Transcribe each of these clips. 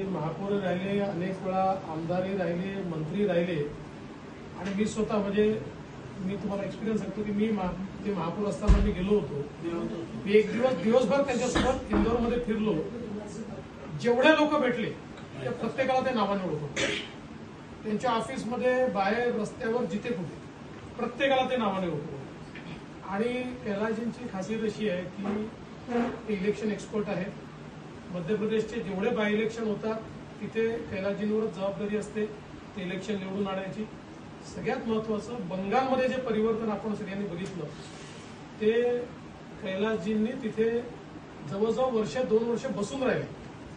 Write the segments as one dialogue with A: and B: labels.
A: ते महापौर राहिले अनेक वेळा आमदारही राहिले मंत्री राहिले. आणि मी स्वतः म्हणजे मी तुम्हाला एक्सपिरियन्स सांगतो की मी ते महापौर असताना मी गेलो होतो. मी एक दिवस दिवसभर त्यांच्यासोबत इंदोरमध्ये फिरलो. जेवढे लोक भेटले त्या प्रत्येकाला ते नावाने ओळखतो. त्यांच्या ऑफिसमध्ये बाहेर रस्त्यावर जिथे कुठे प्रत्येकाला ते नावाने ओळखतो. आणि कैलाजींची खासियत अशी आहे की ते इलेक्शन एक्सपर्ट आहेत. मध्य प्रदेशचे जेवढे बाय इलेक्शन होतात तिथे कैलाजींवरच जबाबदारी असते ते इलेक्शन निवडून आणायची. सगळ्यात महत्वाचं बंगालमध्ये जे परिवर्तन आपण सगळ्यांनी बघितलं ते कैलासजींनी तिथे जवळजवळ वर्ष दोन वर्ष बसून राहिले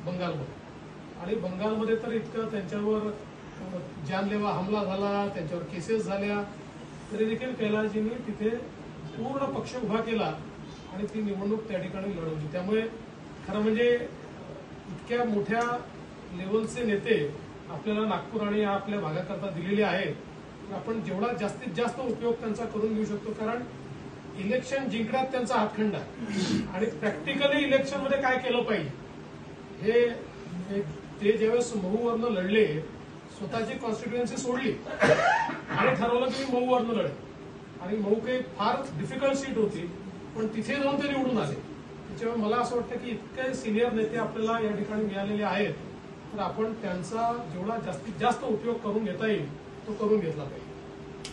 A: बंगालमध्ये. आणि बंगालमध्ये तर इतकं त्यांच्यावर जानलेवा हमला झाला त्यांच्यावर केसेस झाल्या तरी देखील कैलासजींनी तिथे पूर्ण पक्ष उभा केला आणि ती निवडणूक त्या ठिकाणी लढवली. त्यामुळे खरं म्हणजे इतक्या मोठ्या लेवलचे नेते आपल्याला नागपूर आणि आपल्या भागाकरता दिलेले आहेत तर आपण जेवढा जास्तीत जास्त उपयोग त्यांचा करून घेऊ शकतो कारण इलेक्शन जिंकण्यात त्यांचा हातखंड आहे. आणि प्रॅक्टिकली इलेक्शनमध्ये काय केलं पाहिजे? हे ते ज्यावेळेस महूवरनं लढले स्वतःची कॉन्स्टिट्युएन्सी सोडली आणि ठरवलं की मी महूवरनं लढेल आणि महू काही फार डिफिकल्ट सीट होती पण तिथे जाऊन ते निवडून आले. त्याच्यामुळे मला असं वाटतं की इतके सिनियर नेते आपल्याला या ठिकाणी मिळालेले आहेत तर आपण त्यांचा जेवढा जास्तीत जास्त उपयोग करून घेता येईल तो करून घेतला पाहिजे